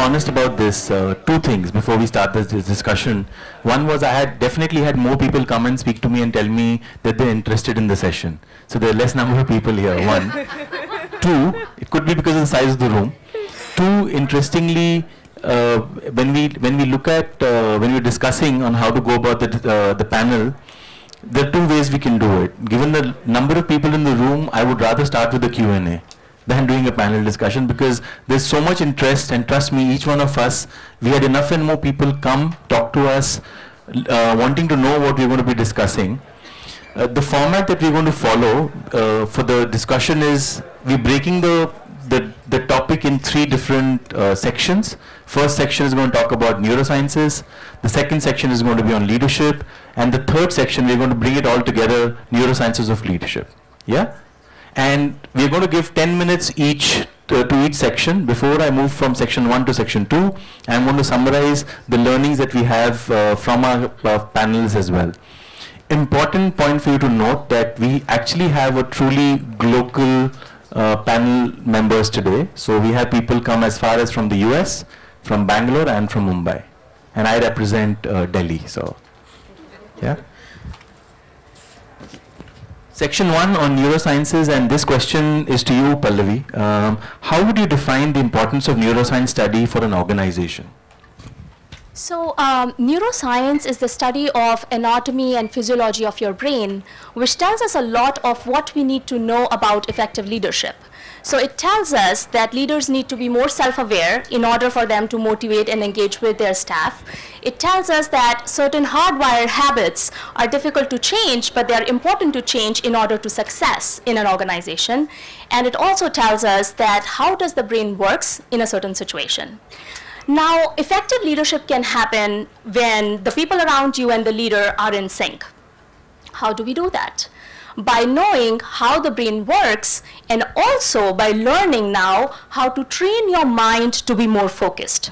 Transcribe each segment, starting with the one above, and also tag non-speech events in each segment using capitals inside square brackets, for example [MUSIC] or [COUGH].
I- I'll be honest about this. Uh, two things before we start this, this discussion. One was I had definitely had more people come and speak to me and tell me that they're interested in the session. So there are less number of people here. [LAUGHS] One. Two, it could be because of the size of the room. Two, interestingly, uh, when we when we look at uh, when we're discussing on how to go about the uh, the panel, there are two ways we can do it. Given the number of people in the room, I would rather start with the Q and A than doing a panel discussion because there's so much interest and trust me, each one of us, we had enough and more people come talk to us, uh, wanting to know what we're going to be discussing. Uh, the format that we're going to follow uh, for the discussion is we're breaking the, the, the topic in three different uh, sections. First section is going to talk about neurosciences. The second section is going to be on leadership. And the third section, we're going to bring it all together, neurosciences of leadership. Yeah? And we're going to give 10 minutes each to, to each section. Before I move from section 1 to section 2, I'm going to summarize the learnings that we have uh, from our uh, panels as well important point for you to note that we actually have a truly local uh, panel members today. So we have people come as far as from the US, from Bangalore and from Mumbai. And I represent uh, Delhi, so yeah. Section 1 on neurosciences and this question is to you Pallavi. Um, how would you define the importance of neuroscience study for an organization? So, um, neuroscience is the study of anatomy and physiology of your brain, which tells us a lot of what we need to know about effective leadership. So, it tells us that leaders need to be more self aware in order for them to motivate and engage with their staff. It tells us that certain hardwired habits are difficult to change, but they are important to change in order to success in an organization. And it also tells us that how does the brain works in a certain situation. Now, effective leadership can happen when the people around you and the leader are in sync. How do we do that? By knowing how the brain works and also by learning now how to train your mind to be more focused.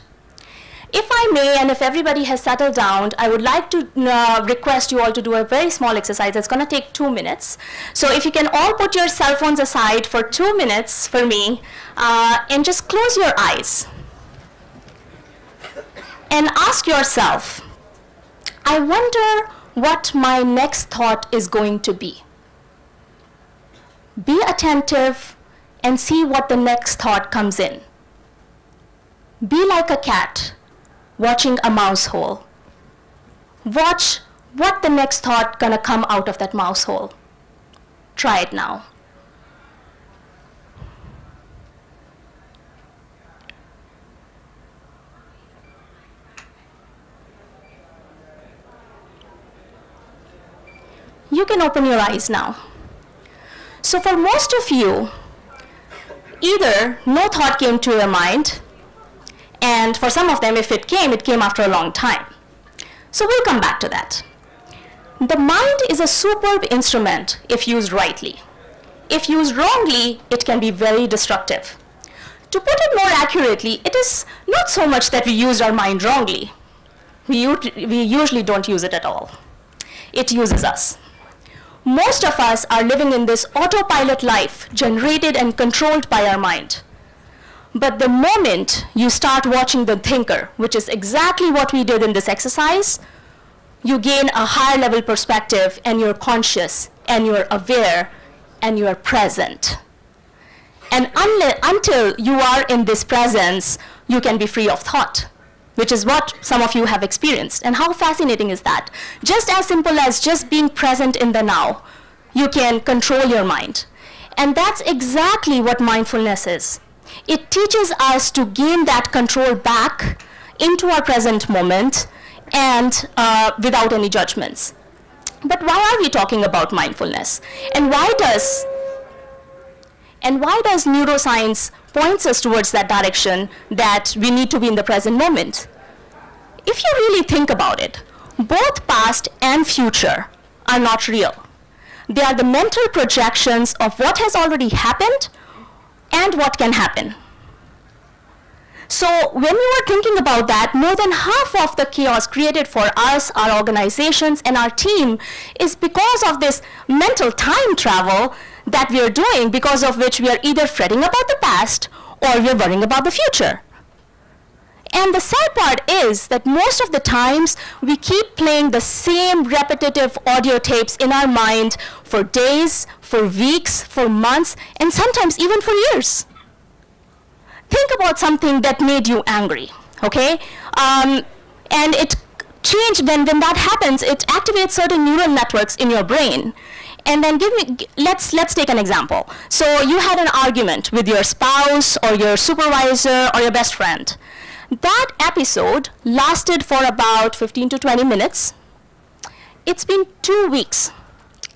If I may, and if everybody has settled down, I would like to uh, request you all to do a very small exercise. It's going to take two minutes. So if you can all put your cell phones aside for two minutes for me uh, and just close your eyes and ask yourself, I wonder what my next thought is going to be. Be attentive and see what the next thought comes in. Be like a cat watching a mouse hole. Watch what the next thought gonna come out of that mouse hole. Try it now. You can open your eyes now. So for most of you, either no thought came to your mind, and for some of them, if it came, it came after a long time. So we'll come back to that. The mind is a superb instrument if used rightly. If used wrongly, it can be very destructive. To put it more accurately, it is not so much that we used our mind wrongly. We, we usually don't use it at all. It uses us most of us are living in this autopilot life generated and controlled by our mind. But the moment you start watching the thinker, which is exactly what we did in this exercise, you gain a higher level perspective and you're conscious and you're aware and you're present. And until you are in this presence, you can be free of thought which is what some of you have experienced. And how fascinating is that? Just as simple as just being present in the now, you can control your mind. And that's exactly what mindfulness is. It teaches us to gain that control back into our present moment and uh, without any judgments. But why are we talking about mindfulness? And why does and why does neuroscience points us towards that direction that we need to be in the present moment. If you really think about it, both past and future are not real. They are the mental projections of what has already happened and what can happen. So when we were thinking about that, more than half of the chaos created for us, our organizations, and our team is because of this mental time travel that we are doing, because of which we are either fretting about the past or we're worrying about the future. And the sad part is that most of the times we keep playing the same repetitive audio tapes in our mind for days, for weeks, for months, and sometimes even for years. Think about something that made you angry, okay? Um, and it changed when, when that happens, it activates certain neural networks in your brain. And then give me, let's, let's take an example. So you had an argument with your spouse or your supervisor or your best friend. That episode lasted for about 15 to 20 minutes. It's been two weeks,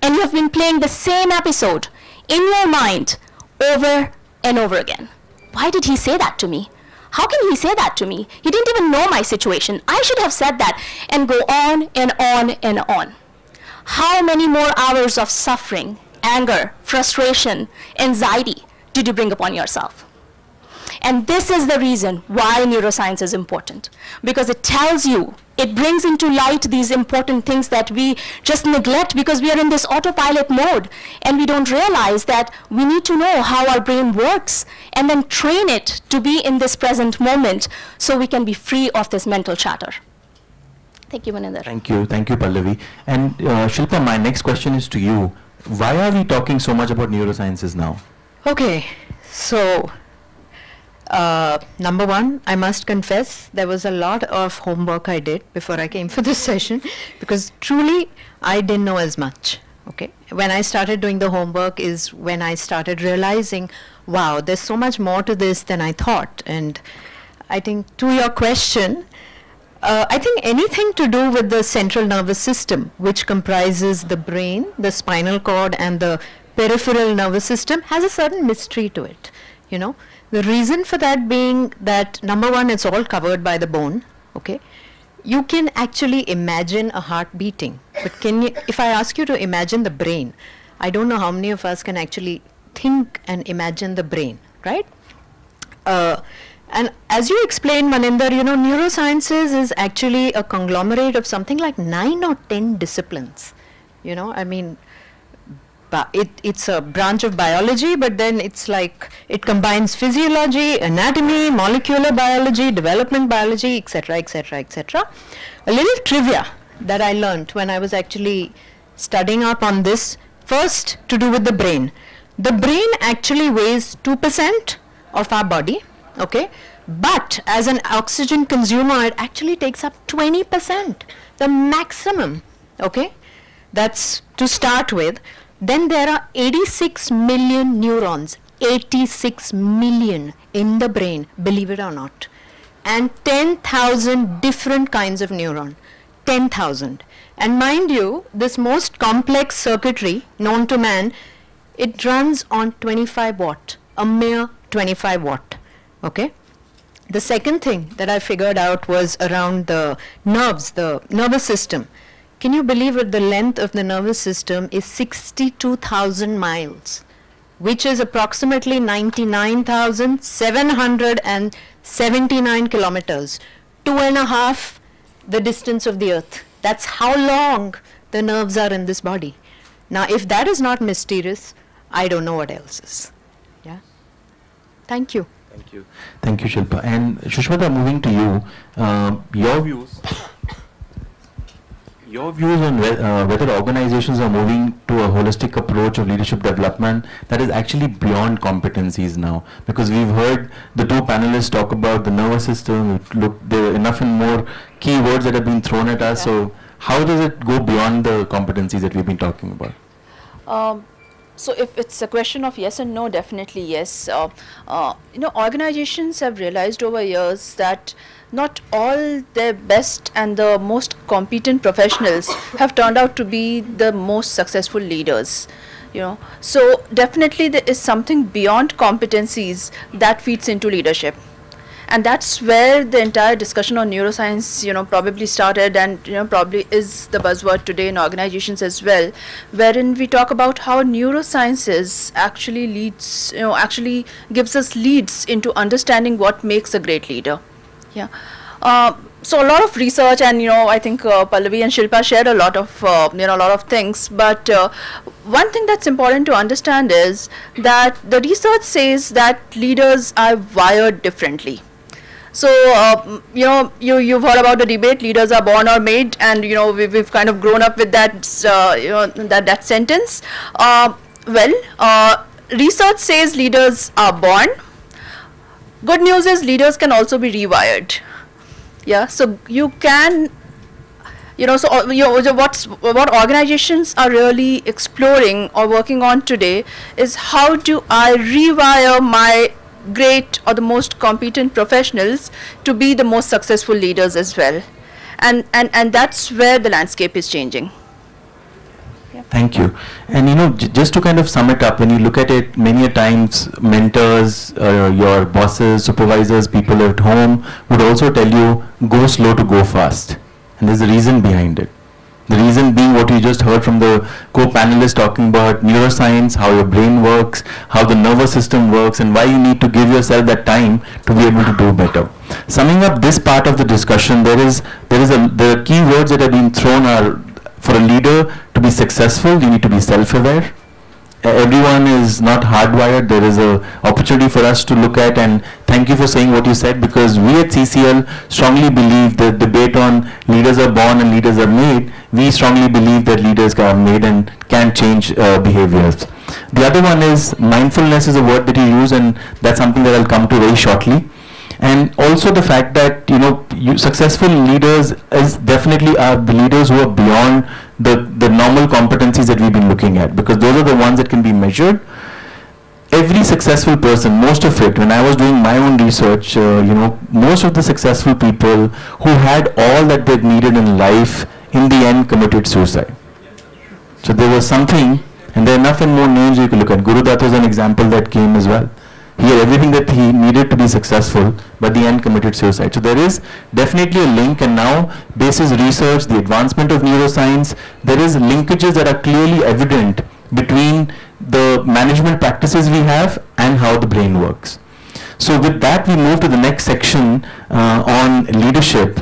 and you have been playing the same episode in your mind over and over again. Why did he say that to me? How can he say that to me? He didn't even know my situation. I should have said that and go on and on and on. How many more hours of suffering, anger, frustration, anxiety did you bring upon yourself? And this is the reason why neuroscience is important. Because it tells you, it brings into light these important things that we just neglect because we are in this autopilot mode and we don't realize that we need to know how our brain works and then train it to be in this present moment so we can be free of this mental chatter. Thank you, Maninder. Thank you. Thank you, Pallavi. And uh, Shilpa, my next question is to you. Why are we talking so much about neurosciences now? Okay, so uh, number one, I must confess there was a lot of homework I did before I came [LAUGHS] for this session because truly I didn't know as much. Okay, when I started doing the homework is when I started realizing, wow, there's so much more to this than I thought. And I think to your question, uh, I think anything to do with the central nervous system, which comprises the brain, the spinal cord, and the peripheral nervous system, has a certain mystery to it. You know, the reason for that being that number one, it's all covered by the bone. Okay, you can actually imagine a heart beating, but can you? If I ask you to imagine the brain, I don't know how many of us can actually think and imagine the brain, right? Uh, and as you explained, Maninder, you know, neurosciences is actually a conglomerate of something like nine or ten disciplines. You know, I mean, it, it's a branch of biology, but then it's like it combines physiology, anatomy, molecular biology, development biology, etc., etc., etc. A little trivia that I learned when I was actually studying up on this first to do with the brain. The brain actually weighs 2% of our body, okay? But as an oxygen consumer, it actually takes up 20%, the maximum, okay? That's to start with. Then there are 86 million neurons, 86 million in the brain, believe it or not, and 10,000 different kinds of neuron, 10,000. And mind you, this most complex circuitry known to man, it runs on 25 watt, a mere 25 watt, okay? The second thing that I figured out was around the nerves, the nervous system. Can you believe it? The length of the nervous system is 62,000 miles, which is approximately 99,779 kilometers, two and a half the distance of the earth. That's how long the nerves are in this body. Now, if that is not mysterious, I don't know what else is. Yeah. Thank you. Thank you. Thank you, Shilpa. And Sushmita, moving to you, uh, your views your views on uh, whether organizations are moving to a holistic approach of leadership development that is actually beyond competencies now because we've heard the two panelists talk about the nervous system look there are enough and more keywords that have been thrown at us yeah. so how does it go beyond the competencies that we've been talking about um, so if it's a question of yes and no, definitely yes. Uh, uh, you know, organizations have realized over years that not all their best and the most competent professionals have turned out to be the most successful leaders you know so definitely there is something beyond competencies that feeds into leadership and that's where the entire discussion on neuroscience you know probably started and you know probably is the buzzword today in organizations as well wherein we talk about how neurosciences actually leads you know actually gives us leads into understanding what makes a great leader. Yeah. Uh, so a lot of research and you know i think uh, pallavi and shilpa shared a lot of uh, you know a lot of things but uh, one thing that's important to understand is that the research says that leaders are wired differently So uh, you know, you you've heard about the debate: leaders are born or made, and you know we've, we've kind of grown up with that uh, you know that that sentence. Uh, well, uh, research says leaders are born. Good news is leaders can also be rewired. Yeah, so you can you know so uh, you know, what's what organizations are really exploring or working on today is how do i rewire my great or the most competent professionals to be the most successful leaders as well. And, and, and that's where the landscape is changing. Thank you. And you know, just to kind of sum it up, when you look at it, many a times mentors, uh, your bosses, supervisors, people at home would also tell you, go slow to go fast. And there's a reason behind it. The reason being what you just heard from the co-panelists talking about neuroscience, how your brain works, how the nervous system works, and why you need to give yourself that time to be able to do better. Summing up this part of the discussion, there is there is a the key words that have been thrown are for a leader to be successful, you need to be self-aware everyone is not hardwired. There is a opportunity for us to look at and thank you for saying what you said because we at CCL strongly believe the debate on leaders are born and leaders are made. We strongly believe that leaders are made and can change uh, behaviors. The other one is mindfulness is a word that you use and that's something that I'll come to very shortly and also the fact that you know you successful leaders is definitely are the leaders who are beyond the the normal competencies that we've been looking at because those are the ones that can be measured. Every successful person most of it when i was doing my own research uh, you know most of the successful people who had all that they needed in life in the end committed suicide. So there was something and there are enough and more names you could look at. Guru Dutt was an example that came as well he had everything that he needed to be successful, but the end committed suicide. So there is definitely a link and now basis research, the advancement of neuroscience, there is linkages that are clearly evident between the management practices we have and how the brain works. So with that we move to the next section uh, on leadership.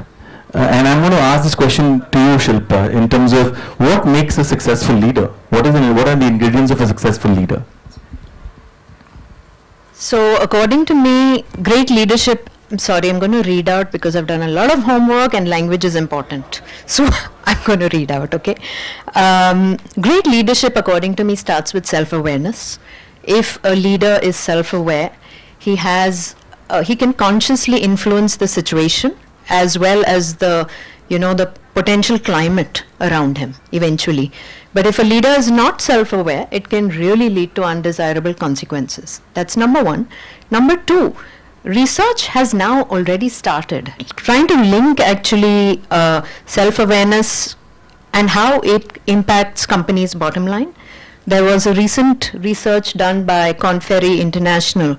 Uh, and I'm going to ask this question to you, Shilpa, in terms of what makes a successful leader? What, is the, what are the ingredients of a successful leader? So according to me, great leadership, I'm sorry, I'm going to read out because I've done a lot of homework and language is important. [LAUGHS] So I'm going to read out, okay? Um, great leadership, according to me, starts with self-awareness. If a leader is self-aware, he has, uh, he can consciously influence the situation as well as the, you know, the potential climate around him eventually. But if a leader is not self-aware, it can really lead to undesirable consequences. That's number one. Number two, research has now already started trying to link actually uh, self-awareness and how it impacts companies' bottom line. There was a recent research done by Korn Ferry International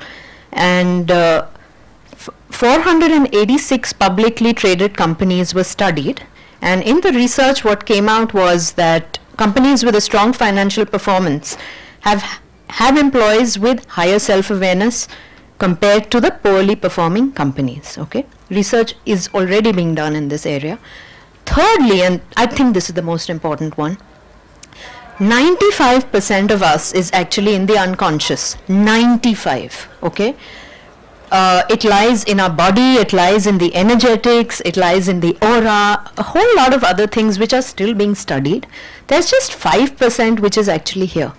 and uh, 486 publicly traded companies were studied and in the research what came out was that companies with a strong financial performance have, have employees with higher self-awareness compared to the poorly performing companies. Okay, Research is already being done in this area. Thirdly, and I think this is the most important one, 95% of us is actually in the unconscious. 95, okay? Uh, it lies in our body, it lies in the energetics, it lies in the aura, a whole lot of other things which are still being studied. There's just 5% which is actually here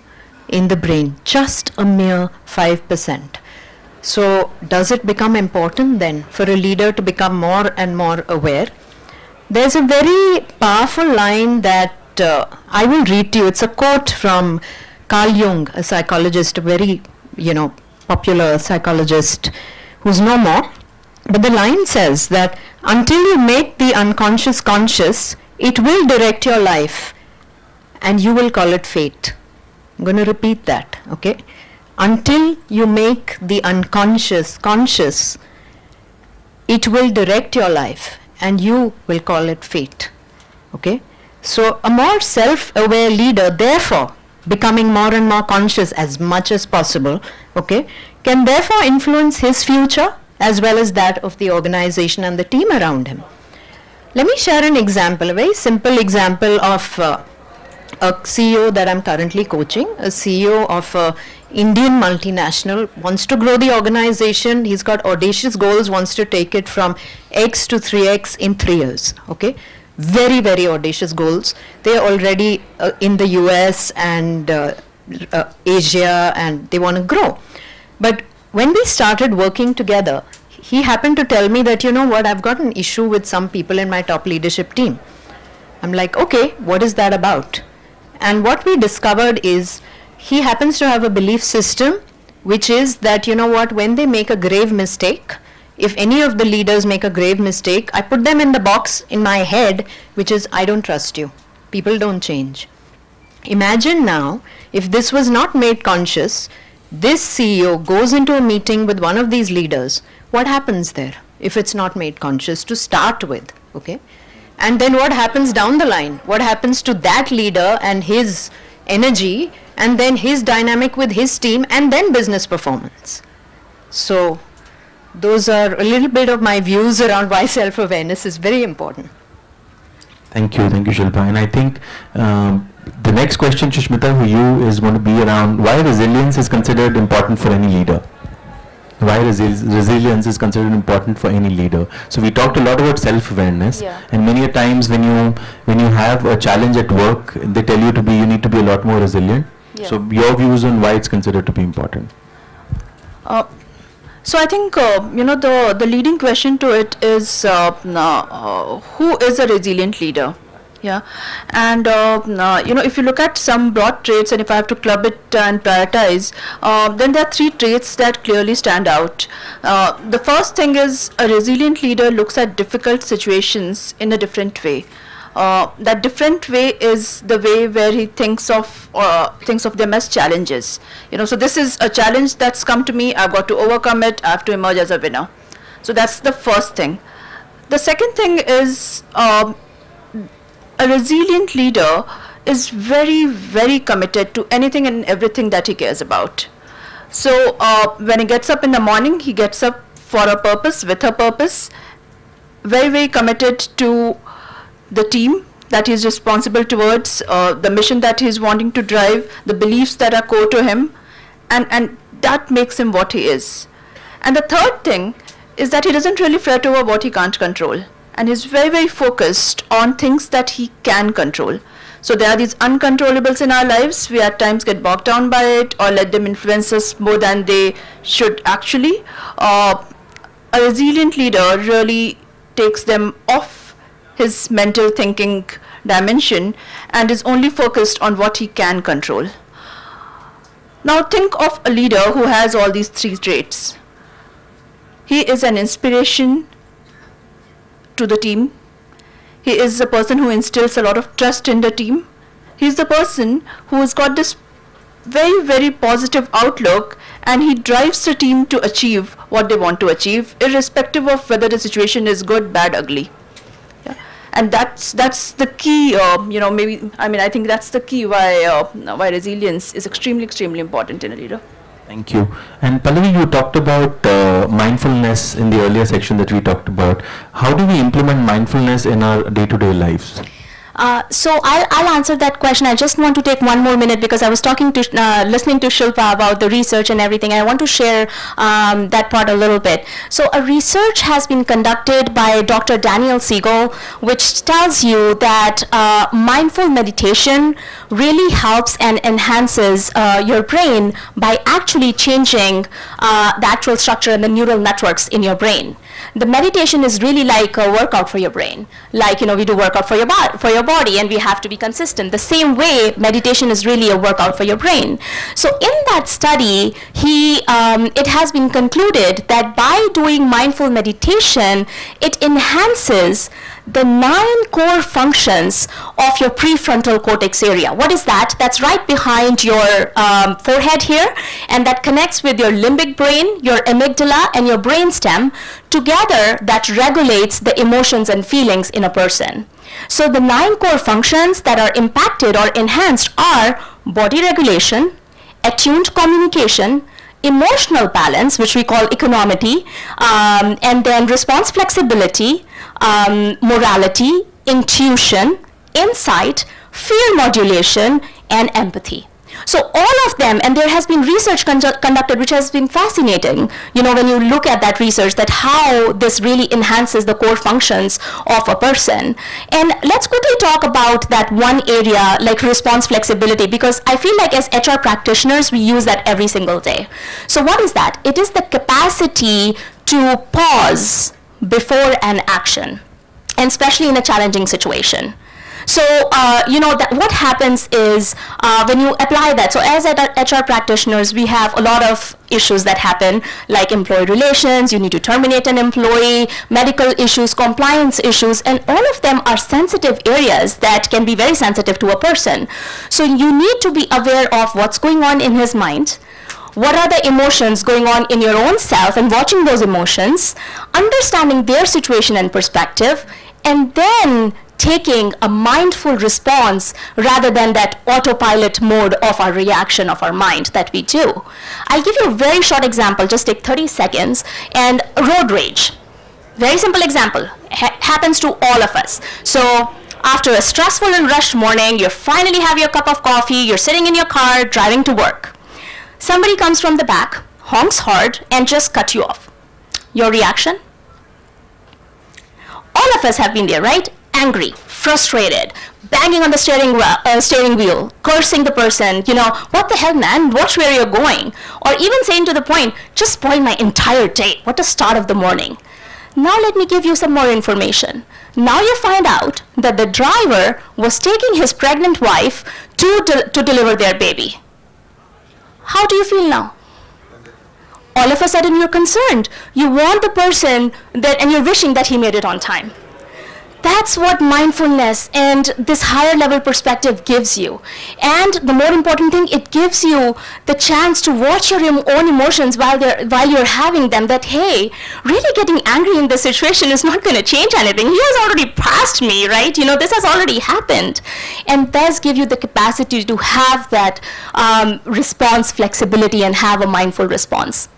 in the brain, just a mere 5%. So does it become important then for a leader to become more and more aware? There's a very powerful line that uh, I will read to you. It's a quote from Carl Jung, a psychologist, a very, you know, popular psychologist who's no more. But the line says that until you make the unconscious conscious, it will direct your life and you will call it fate. I'm going to repeat that, okay? Until you make the unconscious conscious, it will direct your life and you will call it fate, okay? So a more self-aware leader, therefore, becoming more and more conscious as much as possible, okay, can therefore influence his future as well as that of the organization and the team around him. Let me share an example, a very simple example of uh, a CEO that I'm currently coaching, a CEO of a Indian multinational, wants to grow the organization. He's got audacious goals, wants to take it from X to 3X in three years. Okay? Very, very audacious goals. They're already uh, in the US and uh, uh, Asia and they want to grow. But when we started working together, he happened to tell me that, you know what, I've got an issue with some people in my top leadership team. I'm like, okay, what is that about? And what we discovered is he happens to have a belief system which is that, you know what, when they make a grave mistake, if any of the leaders make a grave mistake, I put them in the box in my head, which is, I don't trust you. People don't change. Imagine now, if this was not made conscious, this CEO goes into a meeting with one of these leaders, what happens there if it's not made conscious to start with? Okay? And then what happens down the line? What happens to that leader and his energy and then his dynamic with his team and then business performance? So, those are a little bit of my views around why self awareness is very important. Thank you, thank you, Shilpa. And I think um, the next question, Sushmita, for you is going to be around why resilience is considered important for any leader why resi- resilience is considered important for any leader. So we talked a lot about self-awareness, Yeah. and many a times when you when you have a challenge at work, they tell you to be you need to be a lot more resilient. Yeah. So your views on why it's considered to be important. Uh, so I think uh, you know the the leading question to it is uh, uh, who is a resilient leader, yeah, and uh, n- you know if you look at some broad traits and if I have to club it and prioritize, uh, then there are three traits that clearly stand out. Uh, the first thing is a resilient leader looks at difficult situations in a different way. Uh, that different way is the way where he thinks of uh, thinks of them as challenges. You know, so this is a challenge that's come to me. I've got to overcome it. I have to emerge as a winner. So that's the first thing. The second thing is um, a resilient leader is very very committed to anything and everything that he cares about. So uh, when he gets up in the morning, he gets up for a purpose, with a purpose, very very committed to the team that he's responsible towards, uh, the mission that he's wanting to drive, the beliefs that are core to him, and, and that makes him what he is. And the third thing is that he doesn't really fret over what he can't control, and he's very, very focused on things that he can control. So there are these uncontrollables in our lives. We at times get bogged down by it or let them influence us more than they should actually. Uh, a resilient leader really takes them off his mental thinking dimension and is only focused on what he can control. Now think of a leader who has all these three traits. He is an inspiration to the team. He is a person who instills a lot of trust in the team. He is the person who has got this very, very positive outlook and he drives the team to achieve what they want to achieve, irrespective of whether the situation is good, bad, ugly. Yeah. And that's that's the key. Uh, you know, maybe I mean I think that's the key why uh, why resilience is extremely extremely important in a leader. Thank you. And Pallavi, you talked about uh, mindfulness in the earlier section that we talked about. How do we implement mindfulness in our day-to-day lives? Uh, so I'll, I'll answer that question. I just want to take one more minute because I was talking to, uh, listening to Shilpa about the research and everything. And I want to share um, that part a little bit. So a research has been conducted by Dr. Daniel Siegel, which tells you that uh, mindful meditation really helps and enhances uh, your brain by actually changing uh, the actual structure and the neural networks in your brain the meditation is really like a workout for your brain. Like you know we do workout for your body for your body and we have to be consistent. The same way meditation is really a workout for your brain. So in that study he um, it has been concluded that by doing mindful meditation it enhances the nine core functions of your prefrontal cortex area. What is that? That's right behind your um, forehead here, and that connects with your limbic brain, your amygdala, and your brainstem. Together, that regulates the emotions and feelings in a person. So, the nine core functions that are impacted or enhanced are body regulation, attuned communication, emotional balance, which we call equanimity, um, and then response flexibility, um, morality, intuition, insight, fear modulation, and empathy. So all of them, and there has been research condu- conducted which has been fascinating, you know, when you look at that research, that how this really enhances the core functions of a person. And let's quickly talk about that one area, like response flexibility, because I feel like as HR practitioners, we use that every single day. So what is that? It is the capacity to pause before an action, and especially in a challenging situation. So, uh, you know, that what happens is uh, when you apply that, so as HR practitioners, we have a lot of issues that happen, like employee relations, you need to terminate an employee, medical issues, compliance issues, and all of them are sensitive areas that can be very sensitive to a person. So you need to be aware of what's going on in his mind, what are the emotions going on in your own self and watching those emotions, understanding their situation and perspective, and then taking a mindful response rather than that autopilot mode of our reaction of our mind that we do. I'll give you a very short example, just take 30 seconds, and road rage. Very simple example, ha happens to all of us. So after a stressful and rushed morning, you finally have your cup of coffee, you're sitting in your car, driving to work. Somebody comes from the back, honks hard, and just cut you off. Your reaction? All of us have been there, right? angry, frustrated, banging on the steering, uh, steering wheel, cursing the person, you know, what the hell, man, watch where you're going. Or even saying to the point, just spoil my entire day. What a start of the morning. Now let me give you some more information. Now you find out that the driver was taking his pregnant wife to, de to deliver their baby. How do you feel now? All of a sudden you're concerned. You want the person that, and you're wishing that he made it on time. That's what mindfulness and this higher level perspective gives you. And the more important thing, it gives you the chance to watch your own emotions while, while you're having them that, hey, really getting angry in this situation is not going to change anything. He has already passed me, right? You know, this has already happened. And does give you the capacity to have that um, response flexibility and have a mindful response.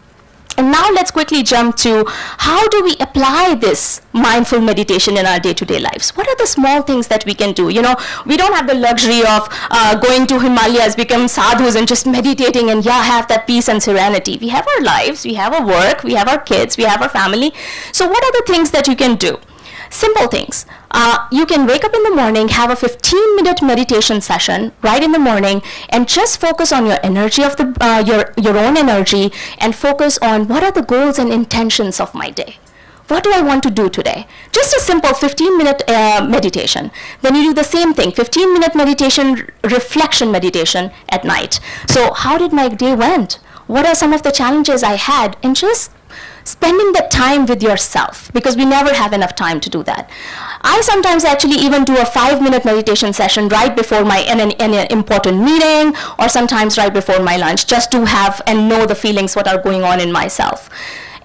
And now let's quickly jump to how do we apply this mindful meditation in our day-to-day lives? What are the small things that we can do? You know, we don't have the luxury of uh, going to Himalayas, become sadhus and just meditating and yeah, have that peace and serenity. We have our lives, we have our work, we have our kids, we have our family. So what are the things that you can do? Simple things. Uh, you can wake up in the morning, have a 15 minute meditation session right in the morning, and just focus on your energy of the, uh, your, your own energy and focus on what are the goals and intentions of my day. What do I want to do today? Just a simple 15 minute uh, meditation. Then you do the same thing 15 minute meditation, reflection meditation at night. So, how did my day went? What are some of the challenges I had? And just spending that time with yourself because we never have enough time to do that. I sometimes actually even do a five minute meditation session right before my an, an important meeting or sometimes right before my lunch just to have and know the feelings what are going on in myself.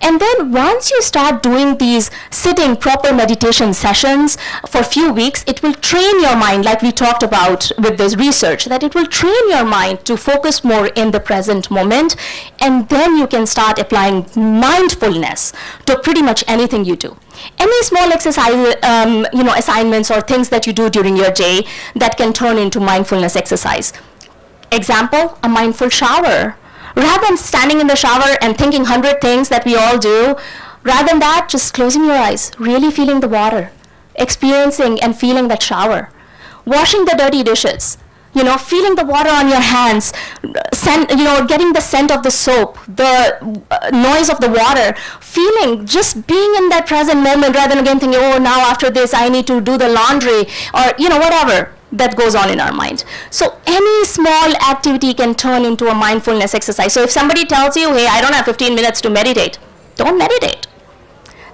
And then once you start doing these sitting proper meditation sessions for a few weeks, it will train your mind, like we talked about with this research, that it will train your mind to focus more in the present moment. And then you can start applying mindfulness to pretty much anything you do any small exercise, um, you know, assignments or things that you do during your day that can turn into mindfulness exercise. Example, a mindful shower. Rather than standing in the shower and thinking 100 things that we all do, rather than that, just closing your eyes, really feeling the water, experiencing and feeling that shower. Washing the dirty dishes, you know, feeling the water on your hands, scent, you know, getting the scent of the soap, the uh, noise of the water, feeling, just being in that present moment rather than again thinking, oh, now after this I need to do the laundry or, you know, whatever that goes on in our mind. So any small activity can turn into a mindfulness exercise. So if somebody tells you, hey, I don't have 15 minutes to meditate, don't meditate.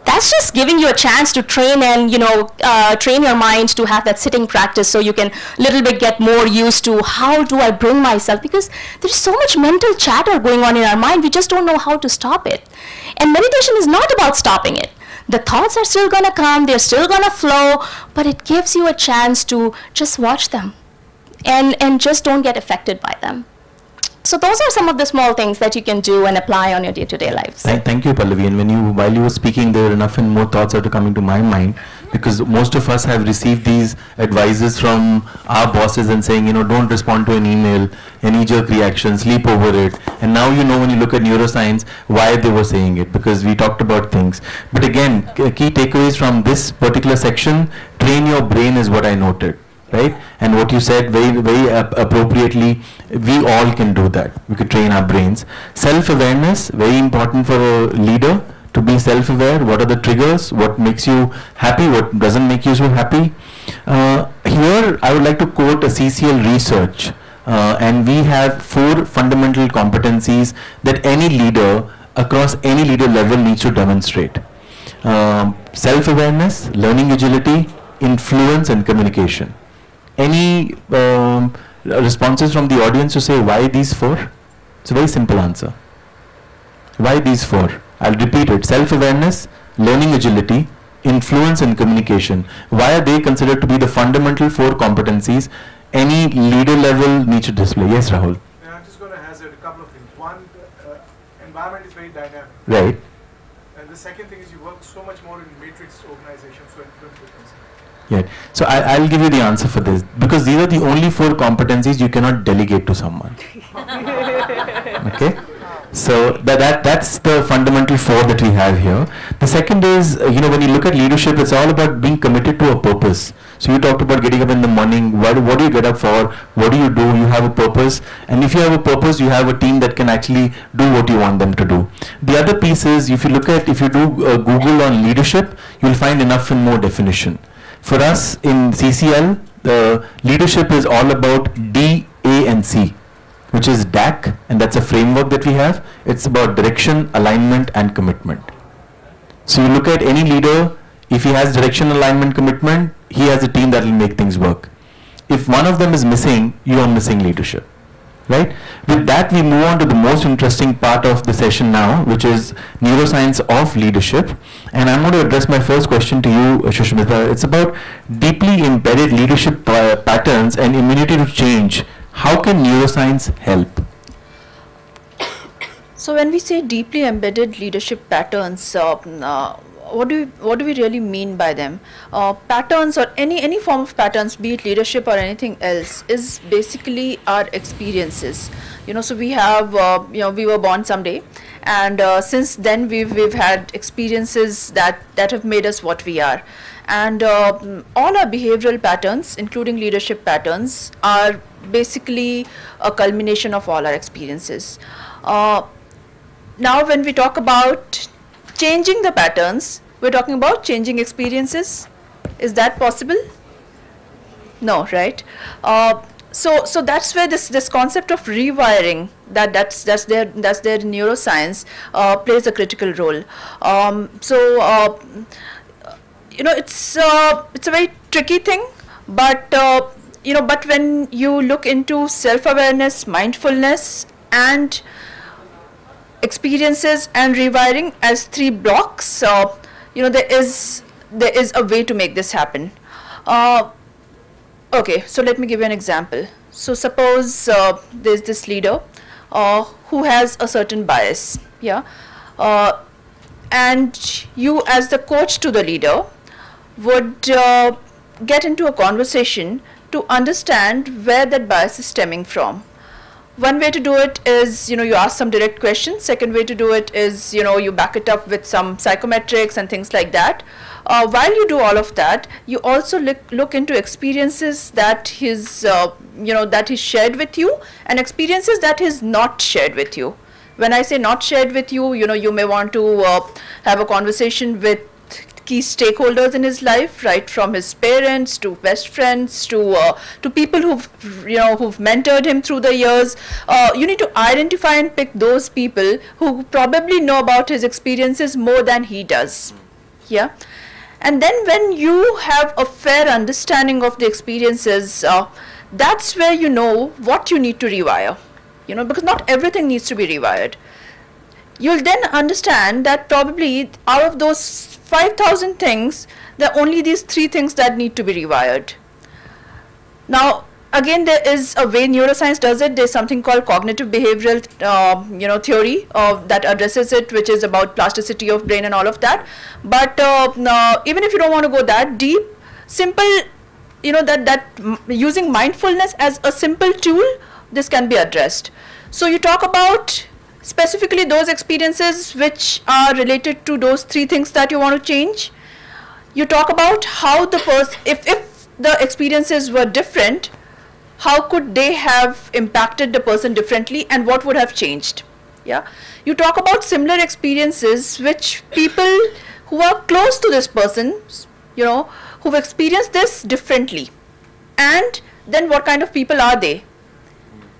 That's just giving you a chance to train and, you know, uh, train your mind to have that sitting practice so you can little bit get more used to how do I bring myself because there's so much mental chatter going on in our mind, we just don't know how to stop it. And meditation is not about stopping it the thoughts are still going to come, they're still going to flow, but it gives you a chance to just watch them and, and just don't get affected by them. So those are some of the small things that you can do and apply on your day-to-day lives. Thank, you, Pallavi. And when you, while you were speaking, there were enough and more thoughts that are coming to my mind because most of us have received these advices from our bosses and saying, you know, don't respond to an email, a knee-jerk reaction, sleep over it. And now you know when you look at neuroscience why they were saying it because we talked about things. But again, key takeaways from this particular section: train your brain is what I noted right? And what you said very, very appropriately, we all can do that. We could train our brains. Self-awareness, very important for a leader to be self-aware. What are the triggers? What makes you happy? What doesn't make you so happy? Uh, here, I would like to quote a CCL research. Uh, and we have four fundamental competencies that any leader across any leader level needs to demonstrate. Um, self-awareness, learning agility, influence and communication any um, responses from the audience to say why these four? It's a very simple answer. Why these four? I'll repeat it. Self-awareness, learning agility, influence and communication. Why are they considered to be the fundamental four competencies any leader level needs to display? Yes, Rahul. Yeah, I'm just going to hazard a couple of things. One, uh, environment is very dynamic. Right. And the second thing is you work so much more in matrix organizations, so influence becomes yeah. So I, will give you the answer for this because these are the only four competencies you cannot delegate to someone. [LAUGHS] okay. So that, that that's the fundamental four that we have here. The second is, uh, you know, when you look at leadership, it's all about being committed to a purpose. So you talked about getting up in the morning. What, what do you get up for? What do you do? You have a purpose. And if you have a purpose, you have a team that can actually do what you want them to do. The other piece is, if you look at, if you do uh, Google on leadership, you'll find enough and more definition. For us in CCL, the leadership is all about D, A and C, which is DAC and that's a framework that we have. It's about direction, alignment and commitment. So you look at any leader, if he has direction, alignment, commitment, he has a team that will make things work. If one of them is missing, you are missing leadership right? With that, we move on to the most interesting part of the session now, which is neuroscience of leadership. And I'm going to address my first question to you, uh, Sushmita. It's about deeply embedded leadership patterns and immunity to change. How can neuroscience help? So when we say deeply embedded leadership patterns, uh, uh, what do we, what do we really mean by them? Uh, patterns or any any form of patterns, be it leadership or anything else, is basically our experiences. You know, so we have uh, you know we were born someday, and uh, since then we've we've had experiences that that have made us what we are, and uh, all our behavioral patterns, including leadership patterns, are basically a culmination of all our experiences. Uh, now, when we talk about changing the patterns, we're talking about changing experiences. Is that possible? No, right? Uh, so, so that's where this, this concept of rewiring that that's that's their that's their neuroscience uh, plays a critical role. Um, so, uh, you know, it's uh, it's a very tricky thing, but uh, you know, but when you look into self-awareness, mindfulness, and experiences and rewiring as three blocks. So, you know, there is there is a way to make this happen. Uh, okay, so let me give you an example. So suppose uh, there's this leader uh, who has a certain bias, yeah, uh, and you as the coach to the leader would uh, get into a conversation to understand where that bias is stemming from. One way to do it is you know you ask some direct questions. Second way to do it is you know you back it up with some psychometrics and things like that. Uh, while you do all of that you also look, look into experiences that he's uh, you know that he's shared with you and experiences that he's not shared with you. When i say not shared with you you know you may want to uh, have a conversation with key stakeholders in his life, right from his parents to best friends to uh, to people who've you know who've mentored him through the years. Uh, you need to identify and pick those people who probably know about his experiences more than he does. Yeah. And then when you have a fair understanding of the experiences, uh, that's where you know what you need to rewire. You know, because not everything needs to be rewired you'll then understand that probably out of those 5000 things, there are only these three things that need to be rewired. Now, again, there is a way neuroscience does it. There's something called cognitive behavioral, uh, you know, theory uh, that addresses it, which is about plasticity of brain and all of that. But uh even if you don't want to go that deep, simple, you know, that that using mindfulness as a simple tool, this can be addressed. So you talk about specifically those experiences which are related to those three things that you want to change. You talk about how the person, if if the experiences were different how could they have impacted the person differently and what would have changed? Yeah? You talk about similar experiences which people who are close to this person you know who've experienced this differently. And then what kind of people are they?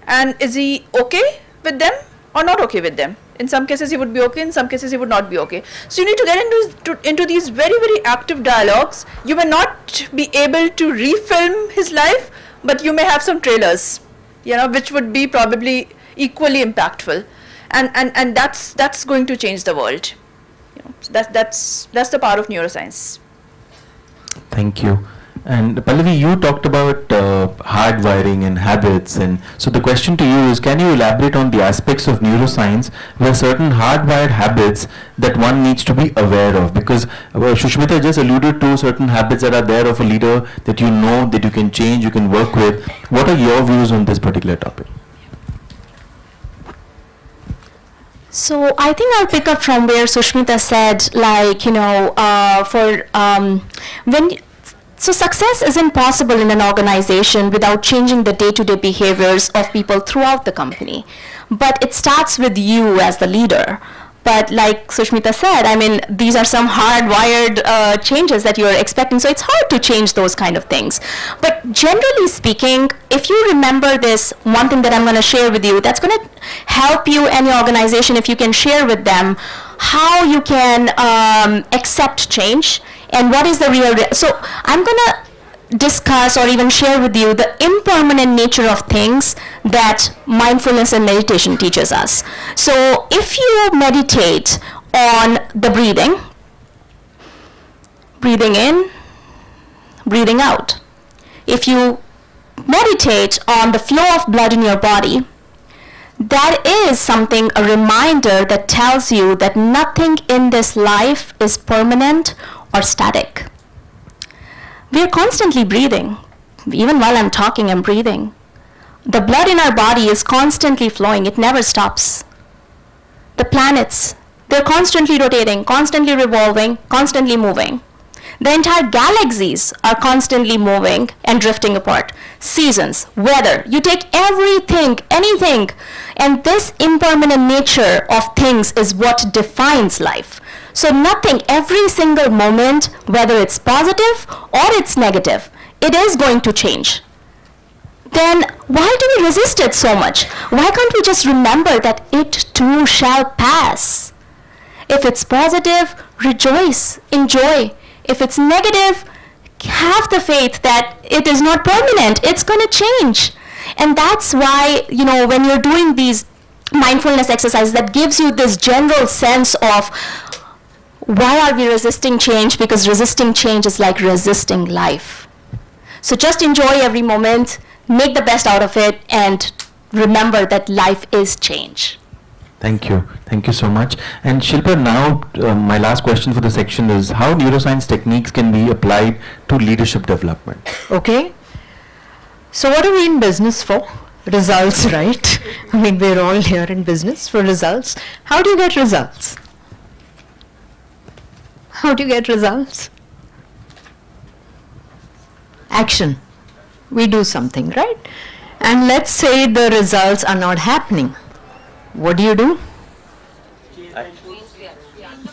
And is he okay with them or not okay with them in some cases he would be okay in some cases he would not be okay so you need to get into to, into these very very active dialogues you may not be able to refilm his life but you may have some trailers, you know, which would be probably equally impactful, and and and that's that's going to change the world. You know, so that that's that's the power of neuroscience. Thank you. And Pallavi, you talked about uh, hardwiring and habits, and so the question to you is: Can you elaborate on the aspects of neuroscience where certain hardwired habits that one needs to be aware of? Because uh, Sushmita just alluded to certain habits that are there of a leader that you know that you can change, you can work with. What are your views on this particular topic? So I think I'll pick up from where Sushmita said, like you know, uh, for um, when so success isn't possible in an organization without changing the day-to-day behaviors of people throughout the company. But it starts with you as the leader. But like Sushmita said, I mean, these are some hardwired uh, changes that you're expecting. So it's hard to change those kind of things. But generally speaking, if you remember this, one thing that I'm going to share with you, that's going to help you and your organization if you can share with them how you can um, accept change and what is the real so i'm going to discuss or even share with you the impermanent nature of things that mindfulness and meditation teaches us. So if you meditate on the breathing breathing in breathing out. If you meditate on the flow of blood in your body that is something, a reminder that tells you that nothing in this life is permanent or static. We are constantly breathing. Even while I'm talking, I'm breathing. The blood in our body is constantly flowing, it never stops. The planets, they're constantly rotating, constantly revolving, constantly moving. The entire galaxies are constantly moving and drifting apart. Seasons, weather, you take everything, anything, and this impermanent nature of things is what defines life. So nothing, every single moment, whether it's positive or it's negative, it is going to change. Then why do we resist it so much? Why can't we just remember that it too shall pass? If it's positive, rejoice, enjoy. If it's negative, have the faith that it is not permanent. It's going to change. And that's why, you know, when you're doing these mindfulness exercises, that gives you this general sense of why are we resisting change? Because resisting change is like resisting life. So just enjoy every moment, make the best out of it, and remember that life is change. Thank you. Thank you so much. And Shilpa, now uh, my last question for the section is how neuroscience techniques can be applied to leadership development? Okay. So what are we in business for? Results, [LAUGHS] right? I mean, we're all here in business for results. How do you get results? How do you get results? Action. We do something, right? And let's say the results are not happening. What do you do?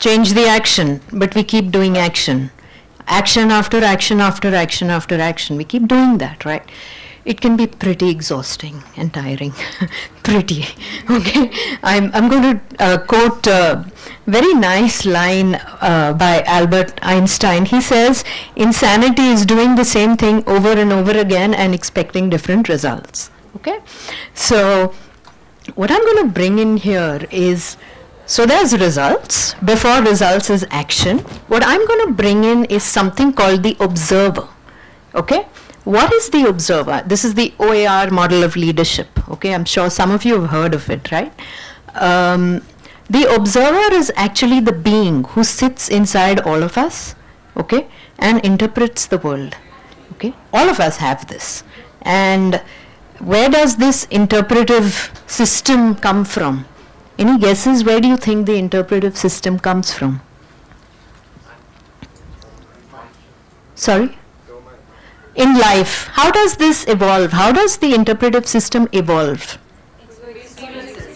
Change the action, but we keep doing action. Action after action after action after action. We keep doing that, right? It can be pretty exhausting and tiring. [LAUGHS] pretty. Okay. I'm, I'm going to uh, quote a very nice line uh, by Albert Einstein. He says, Insanity is doing the same thing over and over again and expecting different results. Okay. So, what I'm going to bring in here is so there's results. Before results is action. What I'm going to bring in is something called the observer. Okay? What is the observer? This is the OAR model of leadership. Okay, I'm sure some of you have heard of it, right? Um, the observer is actually the being who sits inside all of us, okay, and interprets the world. Okay, all of us have this. And where does this interpretive system come from? Any guesses where do you think the interpretive system comes from? Sorry? In life, how does this evolve? How does the interpretive system evolve?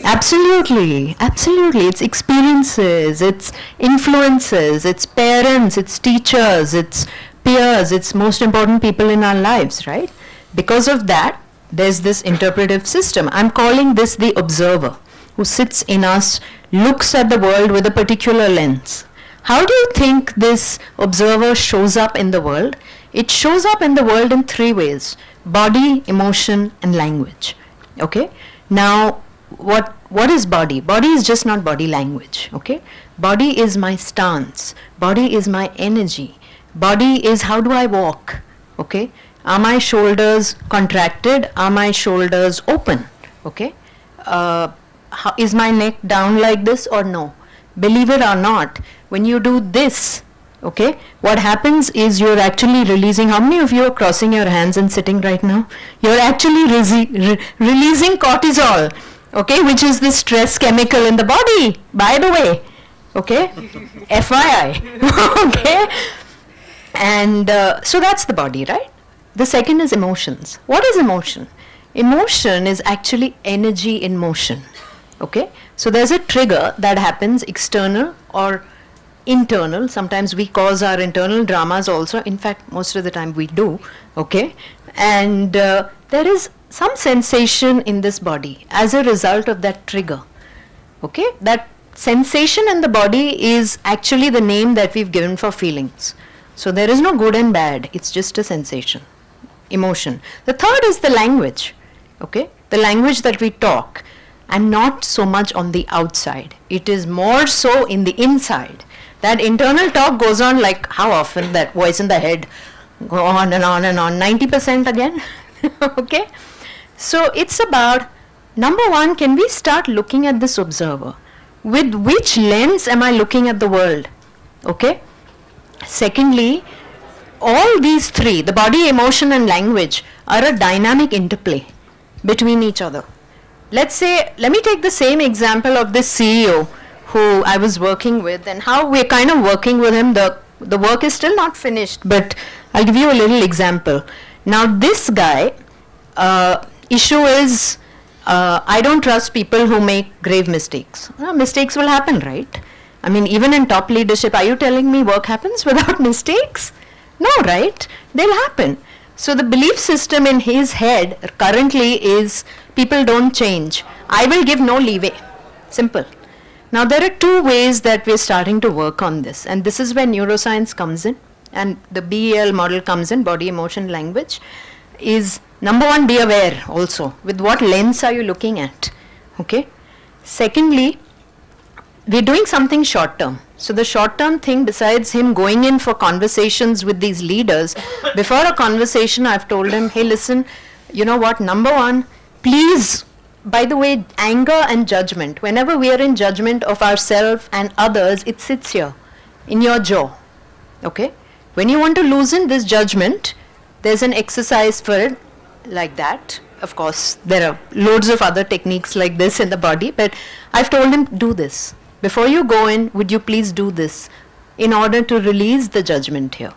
Absolutely, absolutely. It's experiences, it's influences, it's parents, it's teachers, it's peers, it's most important people in our lives, right? Because of that, there's this interpretive system. I'm calling this the observer who sits in us, looks at the world with a particular lens. How do you think this observer shows up in the world? It shows up in the world in three ways body, emotion, and language. Okay? Now, what what is body? Body is just not body language okay? Body is my stance. Body is my energy. Body is how do i walk okay? Are my shoulders contracted? Are my shoulders open okay? Uh, how, is my neck down like this or no? Believe it or not when you do this okay what happens is you're actually releasing how many of you are crossing your hands and sitting right now you're actually re releasing cortisol okay, which is the stress chemical in the body, by the way, okay, [LAUGHS] FYI, [LAUGHS] okay, and uh, so that's the body, right? The second is emotions. What is emotion? Emotion is actually energy in motion, okay? So there's a trigger that happens external or internal. Sometimes we cause our internal dramas also. In fact, most of the time we do, okay? And uh, there is some sensation in this body as a result of that trigger. Okay, that sensation in the body is actually the name that we've given for feelings. So there is no good and bad, it's just a sensation, emotion. The third is the language. Okay, the language that we talk and not so much on the outside. It is more so in the inside. That internal talk goes on like how often that voice in the head go on and on and on 90% again [LAUGHS] okay so it's about number one, can we start looking at this observer? With which lens am I looking at the world? Okay. Secondly, all these three, the body, emotion, and language, are a dynamic interplay between each other. Let's say, let me take the same example of this CEO who I was working with and how we're kind of working with him. The, the work is still not finished, but I'll give you a little example. Now, this guy, uh, issue is uh, I don't trust people who make grave mistakes. Uh, mistakes will happen, right? I mean, even in top leadership, are you telling me work happens [LAUGHS] without mistakes? No, right? They'll happen. So the belief system in his head currently is people don't change. I will give no leeway. Simple. Now there are two ways that we're starting to work on this, and this is where neuroscience comes in, and the BEL model comes in, body, emotion, language, is number one be aware also with what lens are you looking at okay? Secondly we're doing something short term so the short term thing besides him going in for conversations with these leaders before a conversation i've told him hey listen you know what? Number one please by the way anger and judgment whenever we are in judgment of ourselves and others it sits here in your jaw okay when you want to loosen this judgment there's an exercise for it like that. Of course, there are loads of other techniques like this in the body, but I've told him, do this. Before you go in, would you please do this in order to release the judgment here?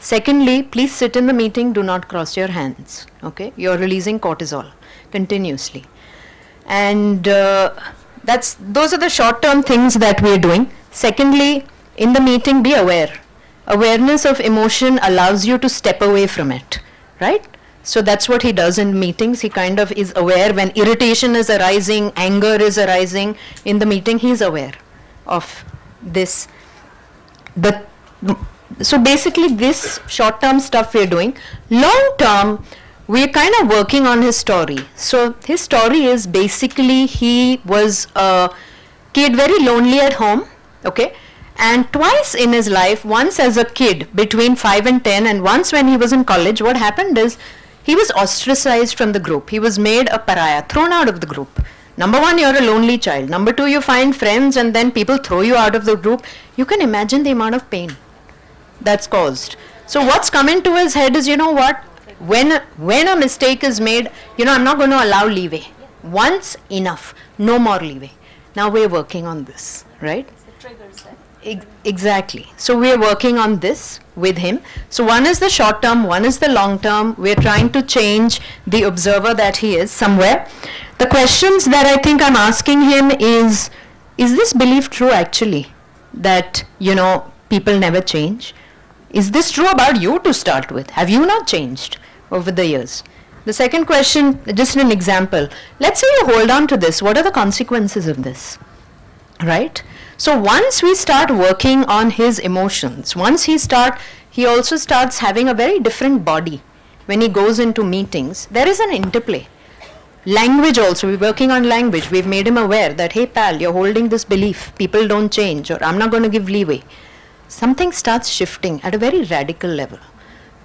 Secondly, please sit in the meeting, do not cross your hands. Okay? You're releasing cortisol continuously. And uh, that's those are the short term things that we're doing. Secondly, in the meeting, be aware. Awareness of emotion allows you to step away from it, right? So that's what he does in meetings. He kind of is aware when irritation is arising, anger is arising in the meeting, he's aware of this. But so basically this short term stuff we're doing. Long term, we're kind of working on his story. So his story is basically he was a kid very lonely at home, okay? And twice in his life, once as a kid between 5 and 10, and once when he was in college, what happened is he was ostracized from the group. He was made a pariah, thrown out of the group. Number one, you're a lonely child. Number two, you find friends and then people throw you out of the group. You can imagine the amount of pain that's caused. So what's come into his head is, you know what? When when a mistake is made, you know, I'm not going to allow leeway. Once enough, no more leeway. Now we're working on this, right? Ex- exactly. So we are working on this with him. So one is the short term, one is the long term. We're trying to change the observer that he is somewhere. The questions that I think I'm asking him is is this belief true actually that you know people never change? Is this true about you to start with? Have you not changed over the years? The second question, just an example. Let's say you hold on to this. What are the consequences of this? Right? So once we start working on his emotions, once he start, he also starts having a very different body. When he goes into meetings, there is an interplay. Language also, we're working on language. We've made him aware that, hey pal, you're holding this belief, people don't change, or I'm not going to give leeway. Something starts shifting at a very radical level.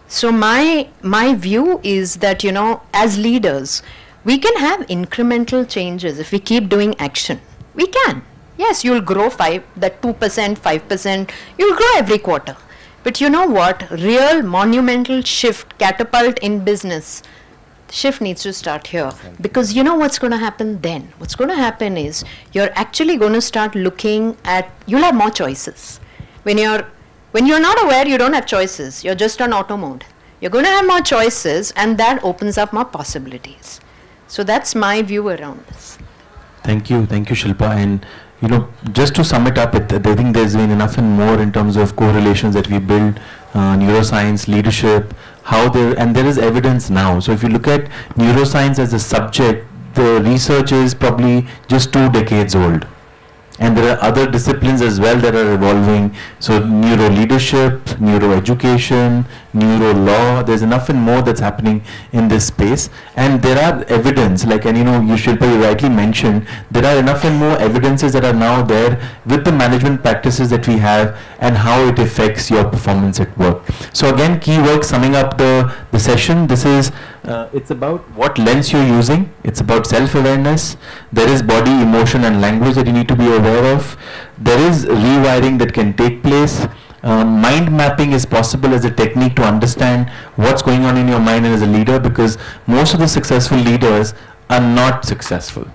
So my my view is that you know as leaders we can have incremental changes if we keep doing action. We can. Yes, you'll grow 5 that 2%, 5%, you'll grow every quarter. But you know what? Real monumental shift catapult in business shift needs to start here because you know what's going to happen then what's going to happen is you're actually going to start looking at you'll have more choices when you're when you're not aware you don't have choices. You're just on auto mode. You're going to have more choices and that opens up more possibilities. So that's my view around this. Thank you, thank you, Shilpa. And you know, just to sum it up, I think there's been enough and more in terms of correlations that we build, uh, neuroscience, leadership, how there, and there is evidence now. So if you look at neuroscience as a subject, the research is probably just two decades old and there are other disciplines as well that are evolving. So neuro leadership neuro education neuro law there's enough and more that's happening in this space. And there are evidence like and you know you rightly mentioned there are enough and more evidences that are now there with the management practices that we have and how it affects your performance at work. So again key work summing up the the session. This is uh, it's about what lens you're using. It's about self-awareness. There is body emotion and language that you need to be aware of. There is rewiring that can take place um, mind mapping is possible as a technique to understand what's going on in your mind and as a leader because most of the successful leaders are not successful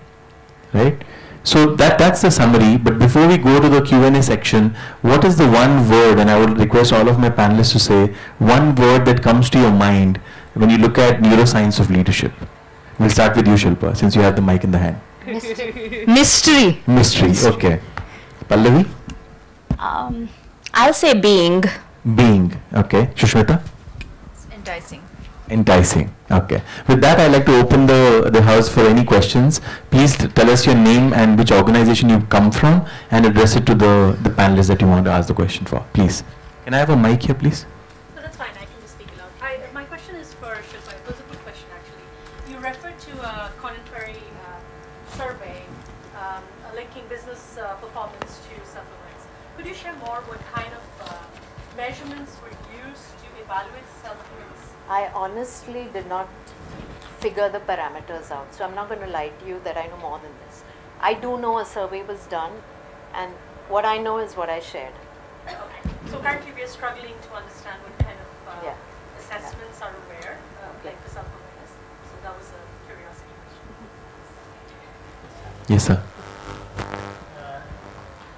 right? So that that's the summary. But before we go to the q&a section what is the one word and i would request all of my panelists to say one word that comes to your mind when you look at neuroscience of leadership. We'll start with you shilpa since you have the mic in the hand. Mystery. Mystery okay. Pallavi? Um, I'll say being. being okay. Sushmita Enticing. enticing okay. With that i'd like to open the the house for any questions. Please tell us your name and which organization you come from and address it to the the panelists that you want to ask the question for. Please. Can i have a mic here please No, that's fine. I can just speak aloud. Hi, uh, my question is for Shilpa. It was a good question, actually. You referred to a Korn Ferry uh, survey um, uh, linking business uh, performance to self-awareness. Could you share more what kind of uh, measurements were used to evaluate self-awareness? I honestly did not figure the parameters out, so I'm not going to lie to you that I know more than this. I do know a survey was done, and what I know is what I shared. Okay. So currently we are struggling to understand what kind of uh, Yeah. assessments are aware, uh, Okay. like for self-awareness. So that was a curiosity question. yes sir Uh,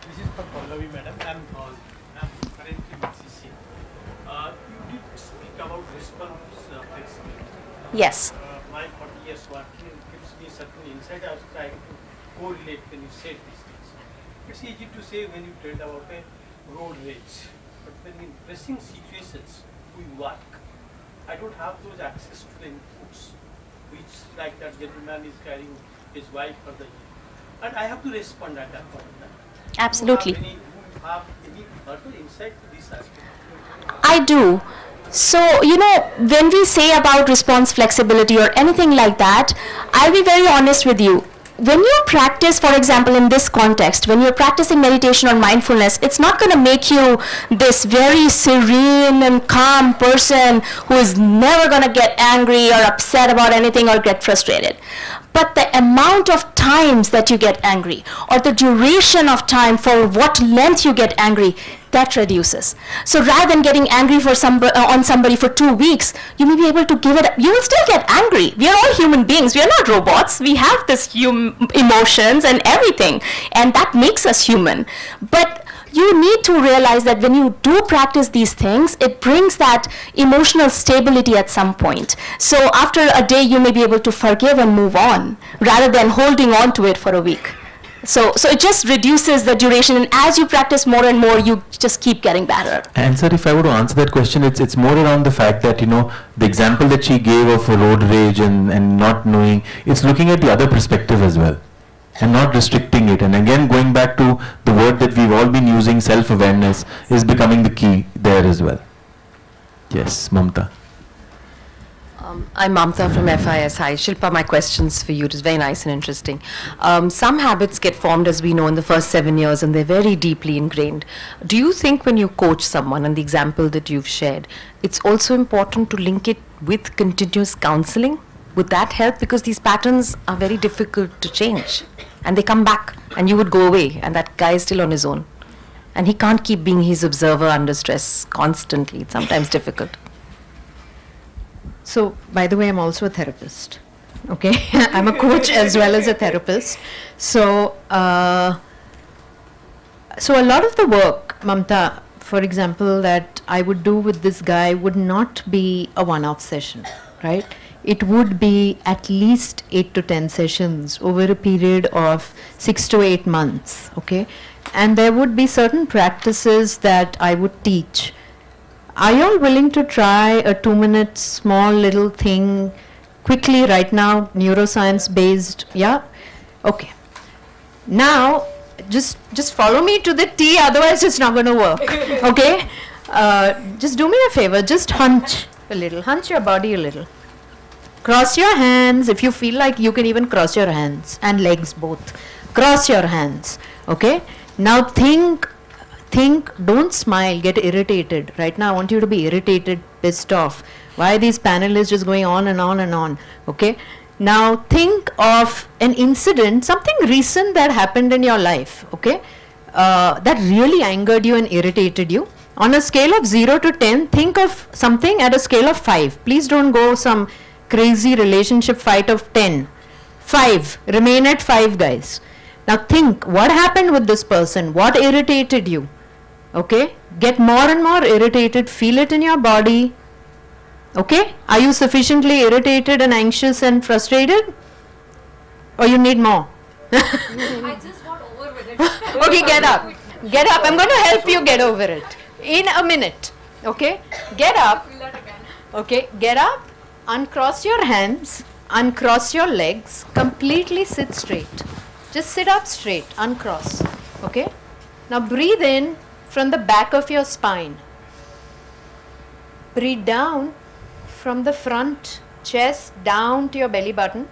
This is for Pallavi madam. I'm, uh, I'm currently with CC. Uh, you did speak about response uh, flexibility. Yes. Uh, my 40 years working gives me certain insight. I was trying to correlate when you said these things. It's easy to say when you tell about a road rage, but when in pressing situations we work, I don't have those access to the inputs, which like that gentleman is carrying his wife for the year. And I have to respond at that point. Absolutely. Have any, do you have any further insight to this aspect? I do. So, you know, when we say about response flexibility or anything like that, I'll be very honest with you. when you practice, for example, in this context, when you're practicing meditation or mindfulness, it's not going to make you this very serene and calm person who is never going to get angry or upset about anything or get frustrated. But the amount of times that you get angry or the duration of time for what length you get angry that reduces. So rather than getting angry for some, uh, on somebody for two weeks, you may be able to give it, you will still get angry. We are all human beings. We are not robots. We have this emotions and everything. And that makes us human. But you need to realize that when you do practice these things, it brings that emotional stability at some point. So after a day, you may be able to forgive and move on rather than holding on to it for a week. So, so it just reduces the duration, and as you practice more and more, you just keep getting better. And sir, if I were to answer that question, it's it's more around the fact that you know the example that she gave of a road rage and and not knowing, it's looking at the other perspective as well, and not restricting it. And again, going back to the word that we've all been using, self-awareness, is becoming the key there as well. Yes, Mamta. Um, I'm Mamta from FIS. Hi, Shilpa, my questions for you. It is very nice and interesting. Um, some habits get formed, as we know, in the first seven years, and they're very deeply ingrained. Do you think when you coach someone, and the example that you've shared, it's also important to link it with continuous counseling? Would that help? Because these patterns are very difficult to change, and they come back, and you would go away, and that guy is still on his own. And he can't keep being his observer under stress constantly. It's sometimes difficult. So, by the way, I'm also a therapist. Okay, [LAUGHS] I'm a coach as well as a therapist. So, uh, so a lot of the work, Mamta, for example, that I would do with this guy would not be a one-off session, right? It would be at least eight to ten sessions over a period of six to eight months. Okay, and there would be certain practices that I would teach are you all willing to try a two minute small little thing quickly right now, neuroscience based? Yeah? Okay. Now, just just follow me to the T, otherwise it's not going to work. [LAUGHS] Okay? Uh, just do me a favor, just hunch a little, hunch your body a little. Cross your hands if you feel like you can even cross your hands and legs both. Cross your hands. Okay? Now think think, don't smile, get irritated. Right now, I want you to be irritated, pissed off. Why these panelists just going on and on and on? Okay? Now, think of an incident, something recent that happened in your life, okay? Uh, that really angered you and irritated you. On a scale of 0 to 10, think of something at a scale of 5. Please don't go some crazy relationship fight of 10. 5. Remain at 5, guys. Now think, what happened with this person? What irritated you? Okay? Get more and more irritated. Feel it in your body. Okay? Are you sufficiently irritated and anxious and frustrated? Or you need more? I just got over with it. [LAUGHS] okay get up. Get up. I'm going to help you get over it. In a minute. Okay? Get up. Feel that again. okay? Get up. Uncross your hands. Uncross your legs. Completely sit straight. Just sit up straight. Uncross. Okay? Now breathe in from the back of your spine. Breathe down from the front chest down to your belly button.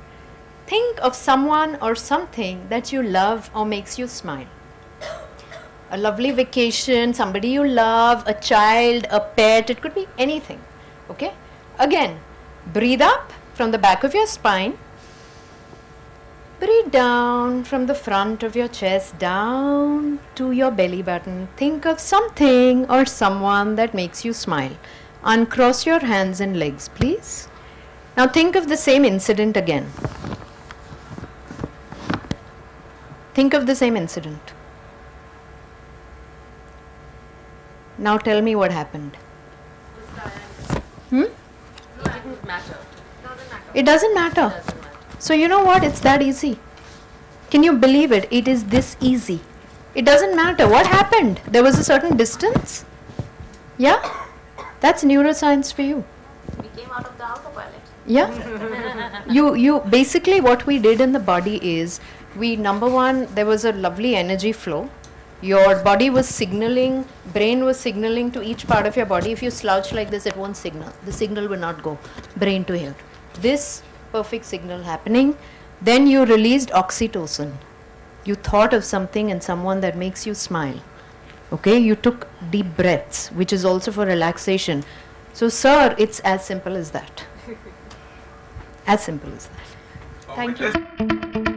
Think of someone or something that you love or makes you smile. A lovely vacation, somebody you love, a child, a pet, it could be anything. Okay? Again, breathe up from the back of your spine Breathe down from the front of your chest down to your belly button. Think of something or someone that makes you smile. Uncross your hands and legs, please. Now think of the same incident again. Think of the same incident. Now tell me what happened. Hmm? It doesn't matter. So you know what? It's that easy. Can you believe it? It is this easy. It doesn't matter what happened. There was a certain distance. Yeah? That's neuroscience for you. We came out of the autopilot. Yeah? you you basically what we did in the body is we number one there was a lovely energy flow. Your body was signaling, brain was signaling to each part of your body. If you slouch like this, it won't signal. The signal will not go brain to here. This perfect signal happening. Then you released oxytocin. You thought of something and someone that makes you smile. Okay, you took deep breaths, which is also for relaxation. So, sir, it's as simple as that. [LAUGHS] As simple as that. Thank you. Oh,